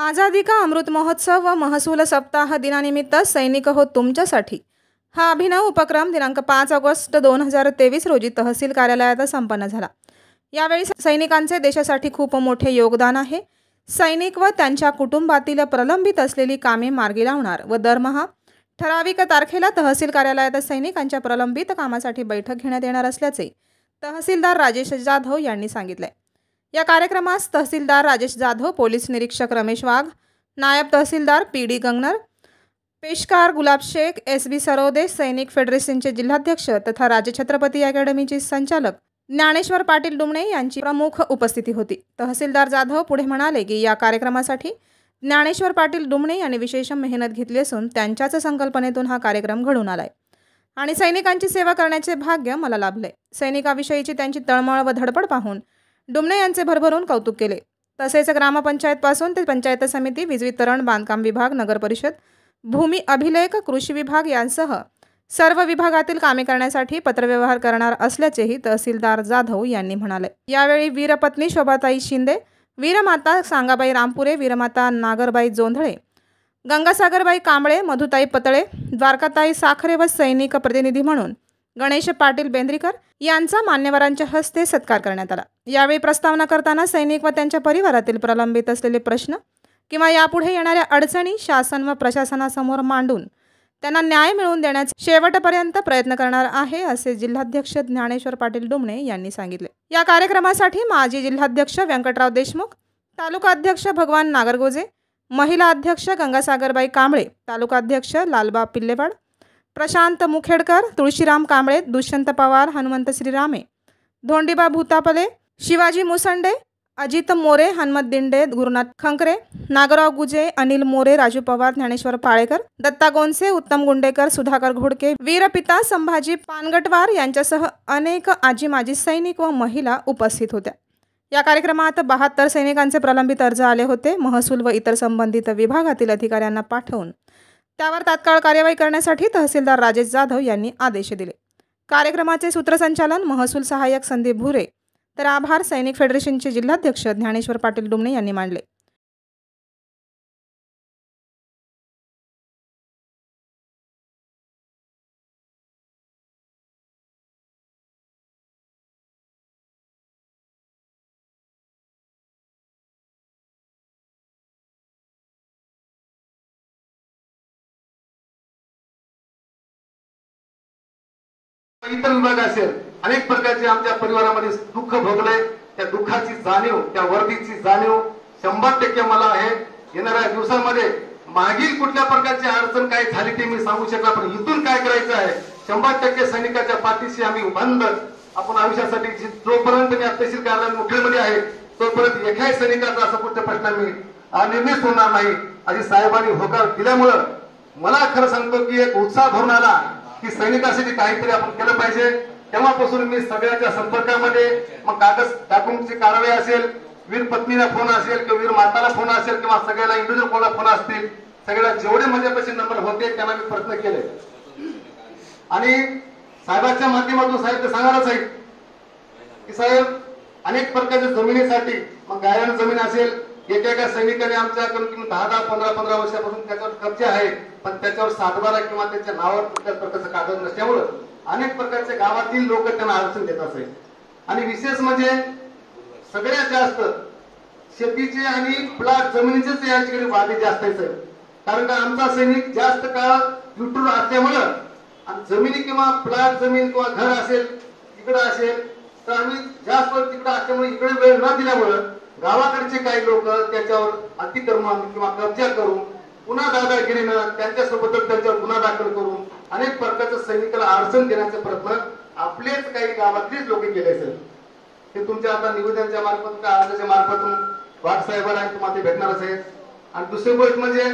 आझादी का अमृत महोत्सव व महसूल सप्ताह दिनानिमित्त सैनिक हो तुमच्यासाठी. हा अभिनव उपक्रम दिनांक पाच ऑगस्ट दोन हजार तेवीस रोजी तहसील कार्यालयात संपन्न झाला. यावेळी सैनिकांचे देशासाठी खूप मोठे योगदान आहे. सैनिक व त्यांच्या कुटुंबातील प्रलंबित असलेली कामे मार्गी लावणार व दरमहा ठराविक तारखेला तहसील कार्यालयात सैनिकांच्या प्रलंबित कामासाठी बैठक घेण्यात येणार असल्याचे तहसीलदार राजेश जाधव यांनी सांगितले. या कार्यक्रमास तहसीलदार राजेश जाधव पोलीस निरीक्षक रमेश वाघ नायब तहसीलदार पी डी गंगनर पेशकार गुलाब शेख एस बी सरोदे सैनिक फेडरेशनचे जिल्हाध्यक्ष तथा राजछत्रपती अकॅडमीचे संचालक ज्ञानेश्वर पाटील डुमणे यांची प्रमुख उपस्थिती होती. तहसीलदार जाधव पुढे म्हणाले की या कार्यक्रमासाठी ज्ञानेश्वर पाटील डुमणे यांनी विशेष मेहनत घेतली असून त्यांच्याच संकल्पनेतून हा कार्यक्रम घडून आलाय. आणि सैनिकांची सेवा करण्याचे भाग्य मला लाभले सैनिकाविषयीची त्यांची तळमळ व धडपड पाहून डुमणे यांचे भरभरून कौतुक केले. तसेच ग्रामपंचायतपासून ते पंचायत समिती वीज वितरण बांधकाम विभाग नगरपरिषद भूमी अभिलेख कृषी विभाग यांसह सर्व विभागातील कामे करण्यासाठी पत्रव्यवहार करणार असल्याचेही तहसीलदार जाधव यांनी म्हणाले. यावेळी वीरपत्नी शोभाताई शिंदे वीरमाता सांगाबाई रामपुरे वीरमाता नागरबाई जोंधळे गंगासागरबाई कांबळे मधुताई पतळे द्वारकाताई साखरे व सैनिक प्रतिनिधी म्हणून गणेश पाटील बेंद्रीकर यांचा मान्यवरांच्या हस्ते सत्कार करण्यात आला. यावेळी प्रस्तावना करताना सैनिक व त्यांच्या परिवारातील प्रलंबित असलेले प्रश्न किंवा यापुढे येणाऱ्या अडचणी शासन व प्रशासनासमोर मांडून त्यांना न्याय मिळवून देण्याचे शेवटपर्यंत प्रयत्न करणार आहे असे जिल्हाध्यक्ष ज्ञानेश्वर पाटील डुमणे यांनी सांगितले. या कार्यक्रमासाठी माजी जिल्हाध्यक्ष व्यंकटराव देशमुख तालुका अध्यक्ष भगवान नागरगोजे महिला अध्यक्ष गंगासागरबाई कांबळे तालुका अध्यक्ष लालबा पिल्लेवाड प्रशांत मुखेडकर तुळशीराम कांबळे दुष्यंत पवार हनुमंत श्रीरामे धोंडीबा भूतापले शिवाजी मुसंडे अजित मोरे हनुमत दिंडे गुरुनाथ खंकरे नागराव गुजे अनिल मोरे राजू पवार ज्ञानेश्वर पाळेकर दत्ता गोंसे उत्तम गुंडेकर सुधाकर घोडके वीरपिता संभाजी पानगटवार यांच्यासह अनेक आजी माजी सैनिक व महिला उपस्थित होत्या. या कार्यक्रमात बहात्तर सैनिकांचे प्रलंबित अर्ज आले होते महसूल व इतर संबंधित विभागातील अधिकाऱ्यांना पाठवून. त्यावर तात्काळ कार्यवाही करण्यासाठी तहसीलदार राजेश जाधव यांनी आदेश दिले. कार्यक्रमाचे सूत्रसंचालन महसूल सहाय्यक संदीप भुरे तर आभार सैनिक फेडरेशनचे जिल्हाध्यक्ष ज्ञानेश्वर पाटील डुमणे यांनी मांडले. इतर विभाग असेल. अनेक प्रकारचे आमच्या परिवारामध्ये दुःख भोगलंय त्या दुःखाची जाणीव त्या वर्दीची जाणीव शंभर टक्के मला आहे. येणाऱ्या दिवसामध्ये मागील कुठल्या प्रकारची अडचण काय झाली ते मी सांगू शकला पण इथून काय करायचं आहे? शंभर टक्के सैनिकाच्या पाठीशी आम्ही बंद आपण आयुष्यासाठी जी- जोपर्यंत मी तहसील कार्यालय मुख्यमध्ये आहे तोपर्यंत एकाही सैनिकाचा असा कुठला प्रश्न मी अनिर्णित होणार नाही. आणि साहेबांनी होकार दिल्यामुळं मला खरं सांगतो की एक उत्साह भरून आला की सैनिकासाठी काहीतरी आपण केलं पाहिजे. तेव्हापासून मी सगळ्याच्या संपर्कामध्ये मग कागद टाकूनची कारवाई असेल वीर पत्नीला फोन असेल किंवा वीर माताला फोन असेल किंवा सगळ्याला इंडिव्हिज्युअल कोणाला फोन असतील सगळ्याला जेवढे माझ्यापाशी नंबर होते त्यांना मी प्रयत्न केले. आणि साहेबांच्या माध्यमातून साहेब ते सांगणारच आहे की साहेब अनेक प्रकारच्या जमिनीसाठी मग गायन जमीन असेल एका एका सैनिकाने आमच्या कमी दहा दहा पंधरा पंधरा वर्षापासून त्याच्यावर कब्जे आहे पण त्याच्यावर सातबारा किंवा त्याच्या नावावर कुठल्याच प्रकारचं कागद नसल्यामुळं अनेक प्रकारचे गावातील लोक त्यांना अडचण देत असेल आणि विशेष म्हणजे सगळ्यात जास्त शेतीचे आणि प्लॉट जमिनीचेच याच्याकडे वादे जास्त आहे साहेब. कारण का आमचा सैनिक जास्त काळ युट्यूब असल्यामुळं आणि जमिनी किंवा प्लॉट जमीन किंवा घर असेल इकडं असेल तर आम्ही जास्त वेळ तिकडे असल्यामुळे इकडे वेळ न दिल्यामुळं गावाकडचे काही लोक त्याच्यावर अतिक्रमण किंवा कब्जा करून पुन्हा दादागिरीनं त्यांच्यासोबत त्यांच्यावर गुन्हा दाखल करून अनेक प्रकारचं सैनिकाला अडचण देण्याचा प्रयत्न आपलेच काही गावातलेच लोक केले सर. ते तुमच्या आता निवेदनाच्या मार्फत का अर्जाच्या मार्फतून वाघ साहेबांना तुम्हाला ते भेटणारच आहे आणि दुसरी गोष्ट म्हणजे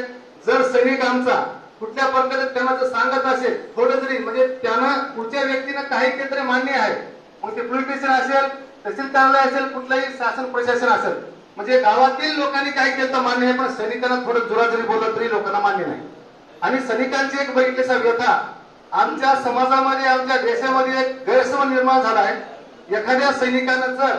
जर सैनिक आमचा कुठल्या प्रकारे त्यांना जर सांगत असेल थोडं जरी म्हणजे त्यानं पुढच्या व्यक्तीनं काही केलं तरी मान्य आहे. मग ते पोलीस स्टेशन असेल तहसील कार्यालय असेल कुठलंही शासन प्रशासन असेल म्हणजे गावातील लोकांनी काय केलं तर मान्य आहे पण सैनिकांना थोडं जोरा जरी बोललं तरी लोकांना मान्य नाही. आणि सैनिकांची एक बघितल्याचा व्यथा आमच्या समाजामध्ये आमच्या देशामध्ये एक गैरसमज निर्माण झाला आहे. एखाद्या सैनिकानं जर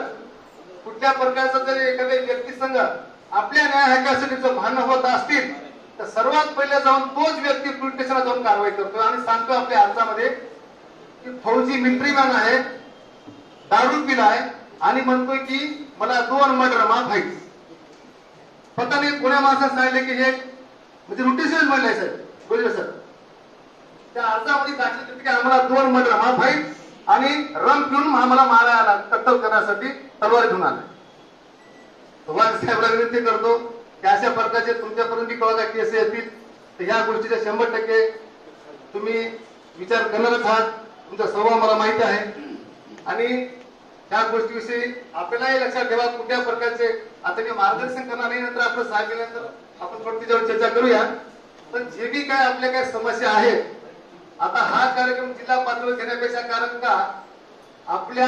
कुठल्या प्रकारचं जरी एखाद्या व्यक्तीसंघ आपल्या न्याय हक्कासाठी जर भांडण होत असतील तर सर्वात पहिले जाऊन तोच व्यक्ती पोलीस स्टेशनला जाऊन कारवाई करतो आणि सांगतो आपल्या अर्जामध्ये की फौजी मिलिटरीमॅन आहे दारू पिलाय आणि म्हणतोय की मला दोन मर्डर मा फाईट पता नाही कोण्या माणसात सांगितले की हे म्हणजे रुटीन म्हणलंय सर बोलले सर त्या अर्जामध्ये दाखल की आम्हाला दोन मर्डर माफ फाईट आणि रंग पिऊन आम्हाला मारायला कत्तल करण्यासाठी तलवार घेऊन आला भगवान साहेबला विनंती करतो की अशा प्रकारचे तुमच्यापर्यंत कळवा केस येतील तर ह्या गोष्टीचा शंभर टक्के तुम्ही विचार करणारच आहात. तुमचा स्वभाव मला माहिती आहे. आणि त्या गोष्टीविषयी आपल्यालाही लक्षात ठेवा कुठल्या प्रकारचे आता मी मार्गदर्शन करणार नाही नंतर आपलं सहा गेल्यानंतर आपण थोडी त्याच्यावर चर्चा करूया. पण जे बी काय आपल्या काही समस्या आहेत आता हा कार्यक्रम जिल्हा पातळीवर घेण्यापेक्षा कारण का? आपल्या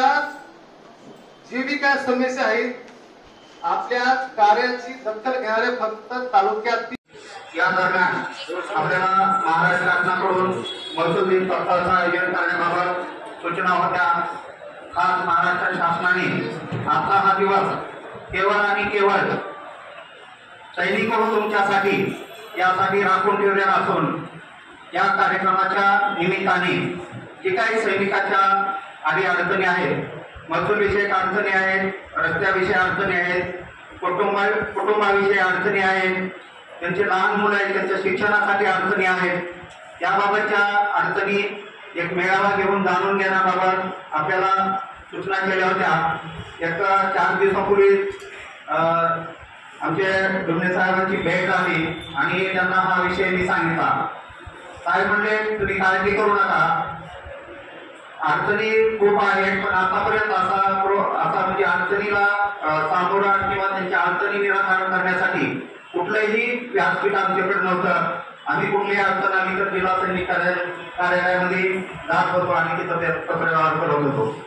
जे बी काय समस्या आहेत आपल्या कार्याची दखल घेणारे फक्त तालुक्यात या दरम्यान आपल्याला महाराष्ट्र शासनाकडून महसूल सप्ताहाचं आयोजन करण्याबाबत सूचना होत्या. आज महाराष्ट्र शासनाने आजचा हा दिवस केवळ आणि केवळ सैनिक हो तुमच्यासाठी यासाठी राखून ठेवलेला असून या कार्यक्रमाच्या निमित्ताने जे काही सैनिकाच्या आधी अडचणी आहेत महसूलविषयक अडचणी आहेत रस्त्याविषयी अडचणी आहेत कुटुंबा कुटुंबाविषयी अडचणी आहेत त्यांचे लहान मुलं आहेत त्यांच्या शिक्षणासाठी अडचणी आहेत याबाबतच्या अडचणी एक मेळावा घेऊन जाणून घेण्याबाबत आपल्याला सूचना केल्या होत्या. एक चार दिवसापूर्वी आमचे डुमणे साहेबांची भेट झाली आणि त्यांना हा विषय मी सांगितला. साहेब म्हणजे तुम्ही काळजी करू नका. अडचणी खूप आहेत पण आतापर्यंत असा प्रो- असा म्हणजे अडचणीला सामोरा किंवा त्यांच्या अडचणी निराकरण करण्यासाठी कुठलंही व्यासपीठ आमच्याकडे नव्हतं. आम्ही कुठलीही अडचण आली तर जिल्हा सैनिक कार्यालय कार्यालयामध्ये दाद करतो आणि तिथं ते पत्रव्यवहार करत होतो.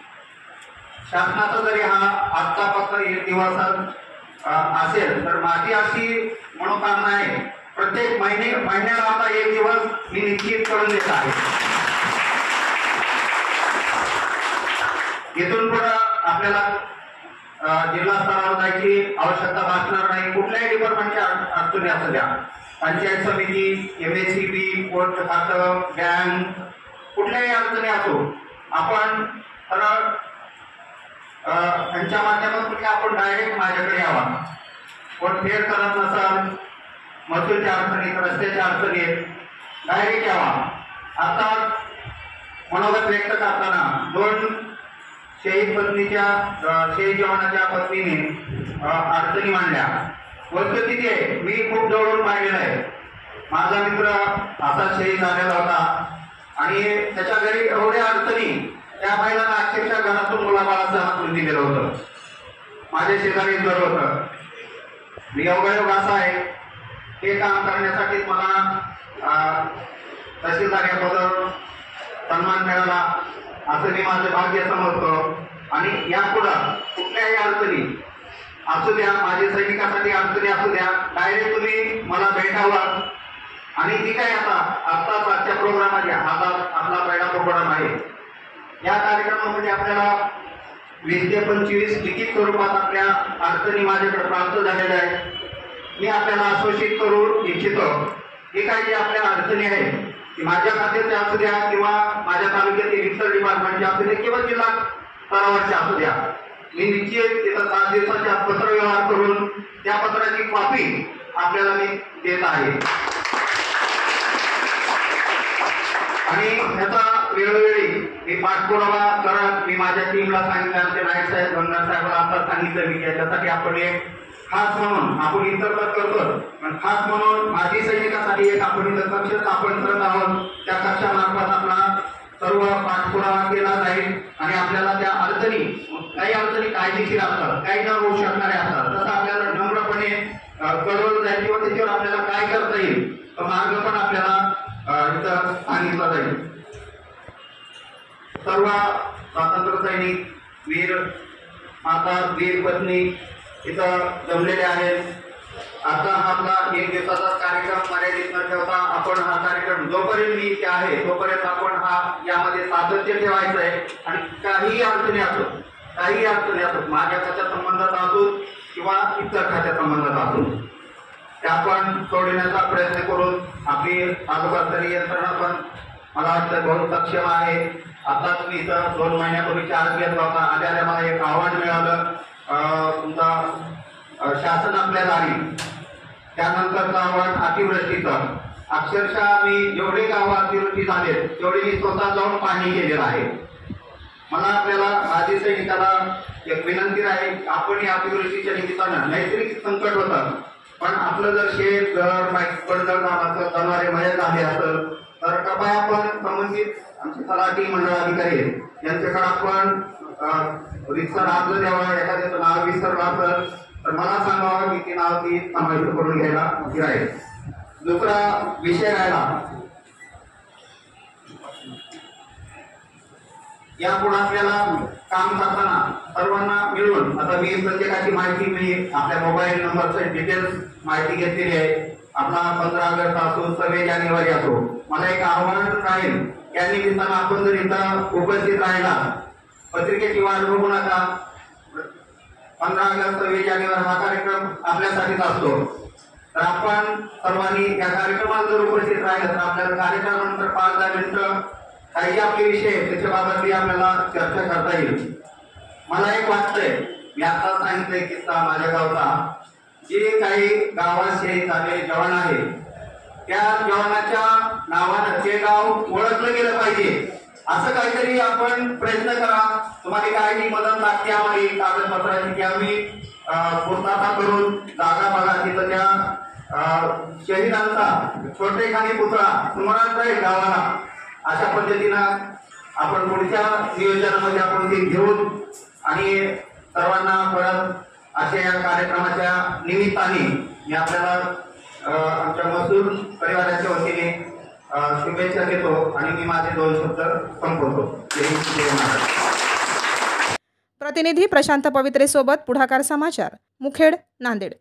शासनाचा जरी हा आजचा फक्त एक दिवस असेल तर माझी अशी मनोकामना आहे प्रत्येक महिने महिन्याला आता एक दिवस मी निश्चित करून देत आहे. इथून पुढे आपल्याला जिल्हा स्तरावर जायची आवश्यकता भासणार नाही. कुठल्याही डिपार्टमेंटच्या अडचणी असू द्या. पंचायत समिती M S C B court खातं बँक कुठल्याही अडचणी असो आपण त्यांच्या माध्यमातून आपण डायरेक्ट माझ्याकडे यावा. कोण फेर करत नसाल महसूलच्या अडचणीत रस्त्याच्या अडचणीत डायरेक्ट यावा. आता मनोगत व्यक्त करताना दोन शहीद पत्नीच्या शहीद जवानाच्या पत्नीने अडचणी मांडल्या. वस्तुस्थिती आहे मी खूप जवळून पाहिलेला आहे. माझा मित्र असा शहीद झालेला होता. आणि त्याच्या घरी एवढ्या अडचणी त्या महिलांना अक्षरशः घरातून मुलाबाळाचं हातून दिलेलं होतं. माझ्या शेजारी घर होतं. मी अवघड असा आहे हे काम करण्यासाठी मला अ, तहसीलदार सन्मान मिळाला. असं मी माझं भाग्य समजतो. आणि यापुढं कुठल्याही अडचणी असू द्या माझ्या सैनिकासाठी अडचणी असू द्या. डायरेक्ट तुम्ही मला भेटावा. आणि ती काय आता आत्ताच आजच्या प्रोग्रामाच्या आता आपला पहिला प्रोग्राम आहे. या कार्यक्रमामध्ये आपल्याला वीस ते पंचवीस लिखित स्वरूपात आपल्या अडचणी माझ्याकडे प्राप्त झालेल्या आहेत. मी आपल्याला आश्वासित करू इच्छितो हे काय जे आपल्या अडचणी आहेत की माझ्या खात्याचे असू द्या किंवा माझ्या तालुक्यातील इतर डिपार्टमेंटचे असू द्या किंवा जिल्हा स्तरावरचे असू द्या. मी निश्चित तिथं सात दिवसाच्या पत्रव्यवहार करून त्या पत्राची कॉपी आपल्याला मी देत आहे. आणि ह्याचा वेळोवेळी मी पाठपुरावा करत मी माझ्या टीमला सांगितलं आमचे नाईक साहेब गंगा साहेबांना आता सांगितलं मी याच्यासाठी आपण एक खास म्हणून आपण इतर तर करतो पण खास म्हणून माजी सैनिकासाठी एक आपण इतर कक्ष स्थापन करत आहोत. त्या कक्षामार्फत आपला सर्व पाठपुरावा केला जाईल आणि आपल्याला त्या अडचणी काही अडचणी कायदेशीर असतात काही ना होऊ शकणाऱ्या असतात. तसं आपल्याला नम्रपणे कळवलं जाईल किंवा त्याच्यावर आपल्याला काय करता येईल मार्ग पण आपल्याला इथं सांगितला जाईल. सर्व स्वातंत्र्य सैनिक वीर माता वीर पत्नी इथं जमलेले आहेत. आता आपला एक दिवसाचा कार्यक्रम मर्यादित न ठेवता आपण हा जोपर्यंत मी इथे आहे तोपर्यंत आपण हा यामध्ये सातत्य ठेवायचं आहे आणि काहीही अडचणी असो काहीही अडचणी असो माझ्या खात्या संबंधात असो किंवा इतर खात्या संबंधात असो ते आपण सोडविण्याचा प्रयत्न करून आपली अगोदरतरी यंत्रणा पण मला वाटतं बहुत सक्षम आहे. आताच मी इथं दोन महिन्यापूर्वी चार्ज घेतला होता. आल्या आल्या मला एक आव्हान मिळालं. तुमचा शासन आपल्या दारी त्यानंतरचं आव्हान अतिवृष्टीचं. अक्षरशः मी जेवढे गावं अतिवृष्टी झाले तेवढे मी स्वतः जाऊन पाहणी केलेलं आहे. मला आपल्याला माजी सैनिकाला एक विनंती आहे आपण या अतिवृष्टीच्या निमित्तानं नैसर्गिक संकट होतं पण आपलं जर शेत घर बाईक पडझड नावाचं जनावरे मयत झाले असेल तर कृपया आपण संबंधित आमचे तलाठी मंडळ अधिकारी यांच्याकडे आपण रिक्सर आपलं द्यावा एखाद्याचं नाव विसरलं असेल तर मला सांगावं मी ती नाव ती समाविष्ट करून घ्यायला उभी आहे. दुसरा विषय राहिला यापुढे आपल्याला काम करताना सर्वांना मिळून आता मी प्रत्येकाची माहिती मी आपल्या मोबाईल नंबरचे डिटेल्स माहिती घेतलेली आहे. आपला पंधरा ऑगस्ट असो सव्वीस जानेवारी असो मला एक आव्हान राहील. या निमित्तानं आपण जर इथं उपस्थित राहिला पत्रिकेची वाट बघू नका. पंधरा ऑगस्ट सव्वीस जानेवारी हा कार्यक्रम आपल्यासाठीच असतो. तर आपण सर्वांनी या कार्यक्रमात जर उपस्थित राहिलं तर आपल्याला कार्यक्रमानंतर पाच दहा मिनिटं काही आपले विषय त्याच्या बाबतही आपल्याला चर्चा करता येईल. मला एक वाटतंय मी आता सांगितलंय किस्सा माझ्या गावचा. जे काही गावाचे चांगले झालेले जवान आहे त्या जवानाच्या नावानं ते गाव ओळखलं गेलं पाहिजे. असं काहीतरी आपण प्रयत्न करा. तुम्हाला काय ती मदत लागते आम्हाला कागदपत्राची की आम्ही अं, पूर्तता करून जागा बघा तिथं त्या शहीदांचा छोटे खाली पुतळा तुम्हाला जाईल गावाला. अशा पद्धतीनं आपण पुढच्या नियोजनामध्ये आपण ते घेऊन आणि सर्वांना परत अशा या कार्यक्रमाच्या निमित्ताने मी आपल्याला आमच्या मसूर परिवाराच्या वतीने शुभेच्छा देतो आणि मी माझे दोन शब्द संपवतो. प्रतिनिधी प्रशांत पवित्रेसोबत पुढाकार समाचार. मुखेड नांदेड.